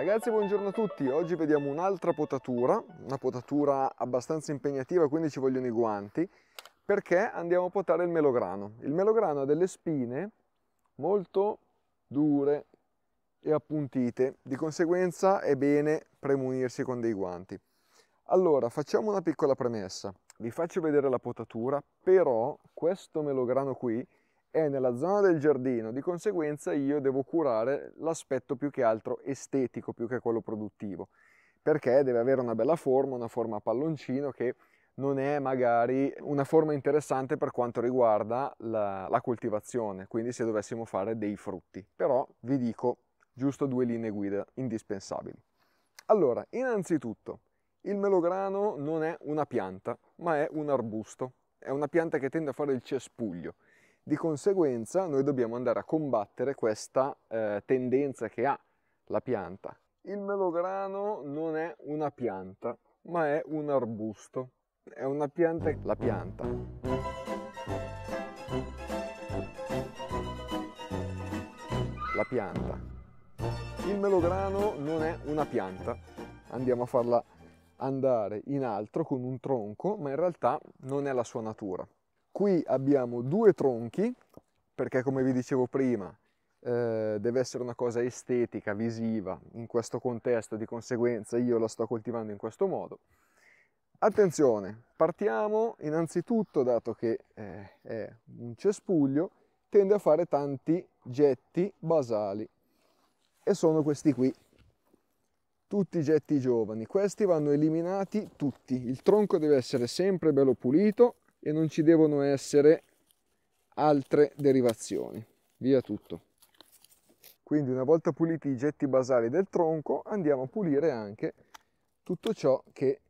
Ragazzi buongiorno a tutti, oggi vediamo un'altra potatura, una potatura abbastanza impegnativa quindi ci vogliono i guanti perché andiamo a potare il melograno. Il melograno ha delle spine molto dure e appuntite, di conseguenza è bene premunirsi con dei guanti. Allora facciamo una piccola premessa, vi faccio vedere la potatura, però questo melograno qui è nella zona del giardino, di conseguenza io devo curare l'aspetto più che altro estetico più che quello produttivo, perché deve avere una bella forma, una forma a palloncino che non è magari una forma interessante per quanto riguarda la, la coltivazione, quindi se dovessimo fare dei frutti. Però vi dico giusto due linee guida indispensabili. Allora, innanzitutto, il melograno non è una pianta, ma è un arbusto. È una pianta che tende a fare il cespuglio di conseguenza noi dobbiamo andare a combattere questa eh, tendenza che ha la pianta. Il melograno non è una pianta, ma è un arbusto. È una pianta, la pianta. La pianta. Il melograno non è una pianta. Andiamo a farla andare in alto con un tronco, ma in realtà non è la sua natura. Qui abbiamo due tronchi, perché come vi dicevo prima, eh, deve essere una cosa estetica, visiva, in questo contesto, di conseguenza io la sto coltivando in questo modo. Attenzione, partiamo. Innanzitutto, dato che eh, è un cespuglio, tende a fare tanti getti basali. E sono questi qui, tutti getti giovani. Questi vanno eliminati tutti, il tronco deve essere sempre bello pulito, e non ci devono essere altre derivazioni. Via tutto. Quindi una volta puliti i getti basali del tronco andiamo a pulire anche tutto ciò che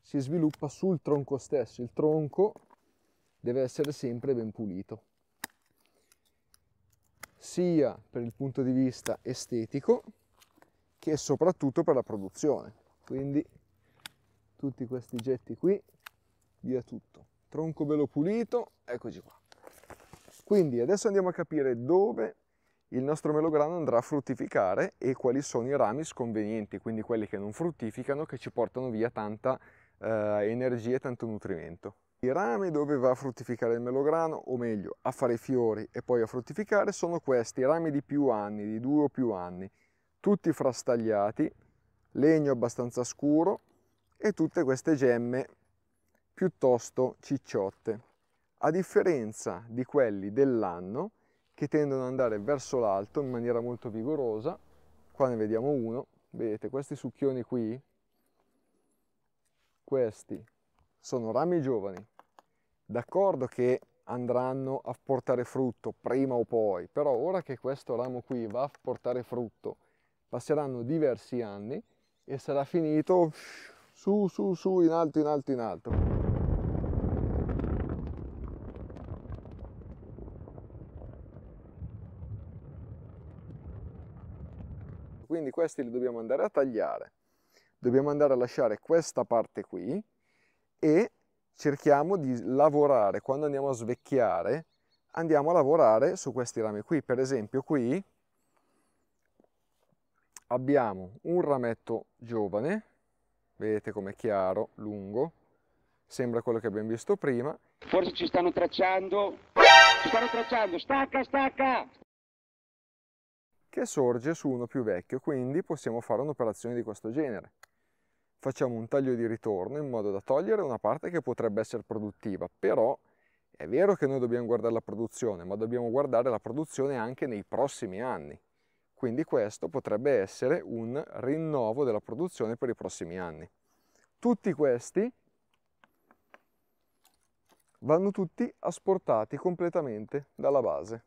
si sviluppa sul tronco stesso. Il tronco deve essere sempre ben pulito, sia per il punto di vista estetico che soprattutto per la produzione. Quindi tutti questi getti qui, via tutto tronco bello pulito, eccoci qua. Quindi adesso andiamo a capire dove il nostro melograno andrà a fruttificare e quali sono i rami sconvenienti, quindi quelli che non fruttificano, che ci portano via tanta eh, energia e tanto nutrimento. I rami dove va a fruttificare il melograno, o meglio, a fare i fiori e poi a fruttificare, sono questi, rami di più anni, di due o più anni, tutti frastagliati, legno abbastanza scuro e tutte queste gemme piuttosto cicciotte, a differenza di quelli dell'anno che tendono ad andare verso l'alto in maniera molto vigorosa. Qua ne vediamo uno, vedete questi succhioni qui, questi sono rami giovani, d'accordo che andranno a portare frutto prima o poi, però ora che questo ramo qui va a portare frutto, passeranno diversi anni e sarà finito su, su, su, in alto, in alto, in alto. Quindi questi li dobbiamo andare a tagliare. Dobbiamo andare a lasciare questa parte qui e cerchiamo di lavorare, quando andiamo a svecchiare, andiamo a lavorare su questi rami qui. Per esempio qui abbiamo un rametto giovane, vedete com'è chiaro, lungo, sembra quello che abbiamo visto prima. Forse ci stanno tracciando, ci stanno tracciando, stacca, stacca! Che sorge su uno più vecchio, quindi possiamo fare un'operazione di questo genere. Facciamo un taglio di ritorno in modo da togliere una parte che potrebbe essere produttiva, però è vero che noi dobbiamo guardare la produzione, ma dobbiamo guardare la produzione anche nei prossimi anni. Quindi questo potrebbe essere un rinnovo della produzione per i prossimi anni. Tutti questi vanno tutti asportati completamente dalla base.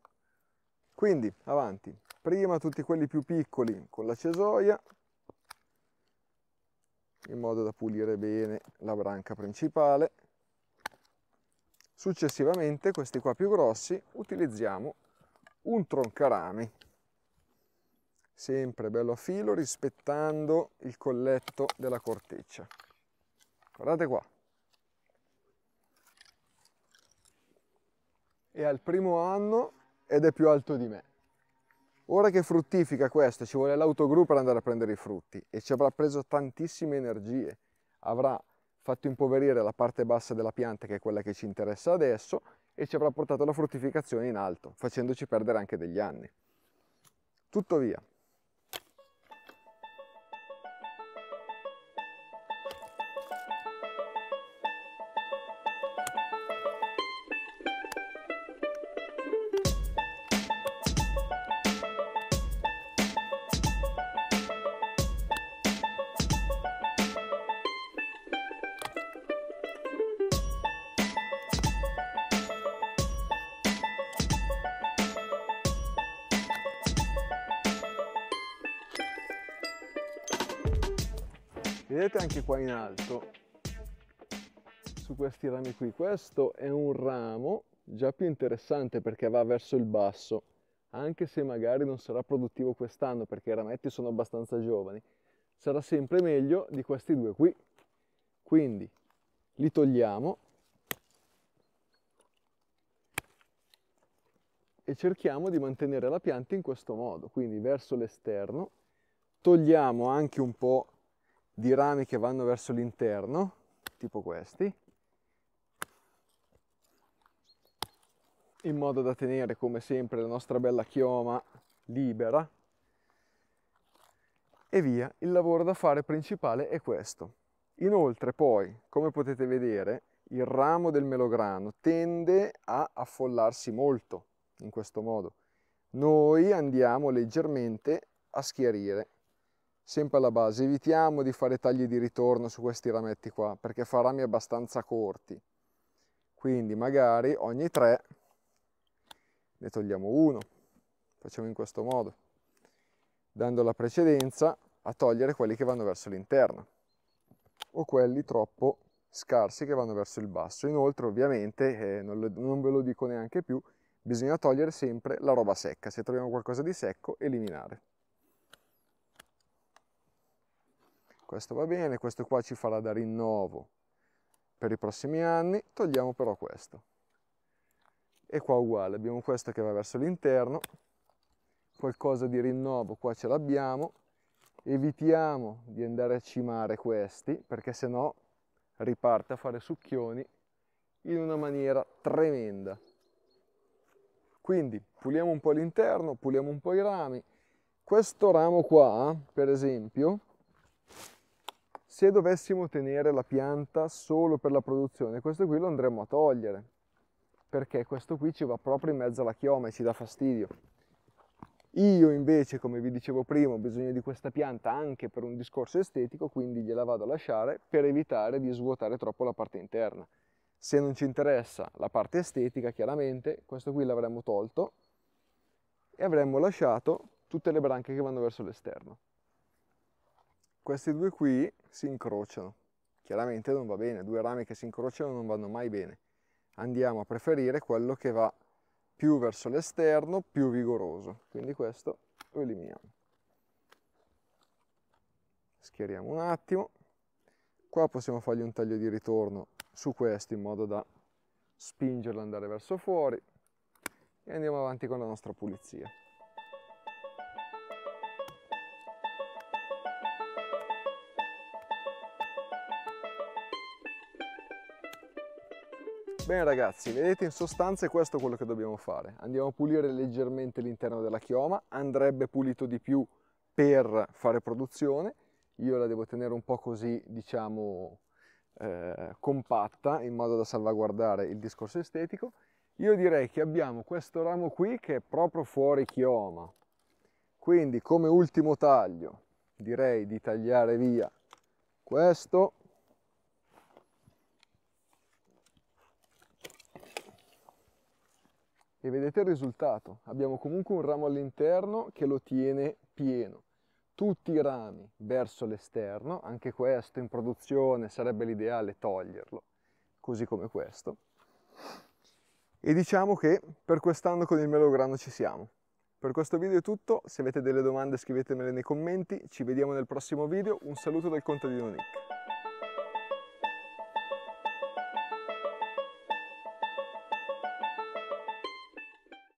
Quindi avanti, prima tutti quelli più piccoli con la cesoia in modo da pulire bene la branca principale. Successivamente questi qua più grossi utilizziamo un troncarami sempre bello a filo rispettando il colletto della corteccia. Guardate qua. È al primo anno ed è più alto di me Ora che fruttifica questo, ci vuole l'autogru per andare a prendere i frutti e ci avrà preso tantissime energie. Avrà fatto impoverire la parte bassa della pianta, che è quella che ci interessa adesso, e ci avrà portato la fruttificazione in alto, facendoci perdere anche degli anni. Tuttavia, vedete anche qua in alto su questi rami qui. Questo è un ramo già più interessante perché va verso il basso anche se magari non sarà produttivo quest'anno perché i rametti sono abbastanza giovani. Sarà sempre meglio di questi due qui. Quindi li togliamo e cerchiamo di mantenere la pianta in questo modo quindi verso l'esterno. Togliamo anche un po' di rami che vanno verso l'interno, tipo questi, in modo da tenere come sempre la nostra bella chioma libera e via. Il lavoro da fare principale è questo. Inoltre poi, come potete vedere, il ramo del melograno tende a affollarsi molto in questo modo. Noi andiamo leggermente a schiarire sempre alla base. Evitiamo di fare tagli di ritorno su questi rametti qua, perché fa rami abbastanza corti. Quindi magari ogni tre ne togliamo uno. Facciamo in questo modo, dando la precedenza a togliere quelli che vanno verso l'interno o quelli troppo scarsi che vanno verso il basso. Inoltre ovviamente, eh, non, lo, non ve lo dico neanche più, bisogna togliere sempre la roba secca. Se troviamo qualcosa di secco, eliminare. Questo va bene, questo qua ci farà da rinnovo per i prossimi anni, togliamo però questo. E qua uguale, abbiamo questo che va verso l'interno, qualcosa di rinnovo qua ce l'abbiamo, evitiamo di andare a cimare questi perché se no riparte a fare succhioni in una maniera tremenda. Quindi puliamo un po' l'interno, puliamo un po' i rami. Questo ramo qua, per esempio, se dovessimo tenere la pianta solo per la produzione, questo qui lo andremo a togliere, perché questo qui ci va proprio in mezzo alla chioma e ci dà fastidio. Io invece, come vi dicevo prima, ho bisogno di questa pianta anche per un discorso estetico, quindi gliela vado a lasciare per evitare di svuotare troppo la parte interna. Se non ci interessa la parte estetica, chiaramente, questo qui l'avremmo tolto e avremmo lasciato tutte le branche che vanno verso l'esterno questi due qui si incrociano. Chiaramente non va bene, due rami che si incrociano non vanno mai bene. Andiamo a preferire quello che va più verso l'esterno, più vigoroso. Quindi questo lo eliminiamo. Schieriamo un attimo. Qua possiamo fargli un taglio di ritorno su questo in modo da spingerlo ad andare verso fuori e andiamo avanti con la nostra pulizia. Bene ragazzi, vedete in sostanza è questo quello che dobbiamo fare. Andiamo a pulire leggermente l'interno della chioma, andrebbe pulito di più per fare produzione. Io la devo tenere un po' così, diciamo, eh, compatta in modo da salvaguardare il discorso estetico. Io direi che abbiamo questo ramo qui che è proprio fuori chioma. Quindi come ultimo taglio direi di tagliare via questo e vedete il risultato. Abbiamo comunque un ramo all'interno che lo tiene pieno. Tutti i rami verso l'esterno, anche questo in produzione sarebbe l'ideale toglierlo, così come questo. E diciamo che per quest'anno con il melograno ci siamo. Per questo video è tutto, se avete delle domande scrivetemele nei commenti, ci vediamo nel prossimo video, un saluto dal contadino Nick.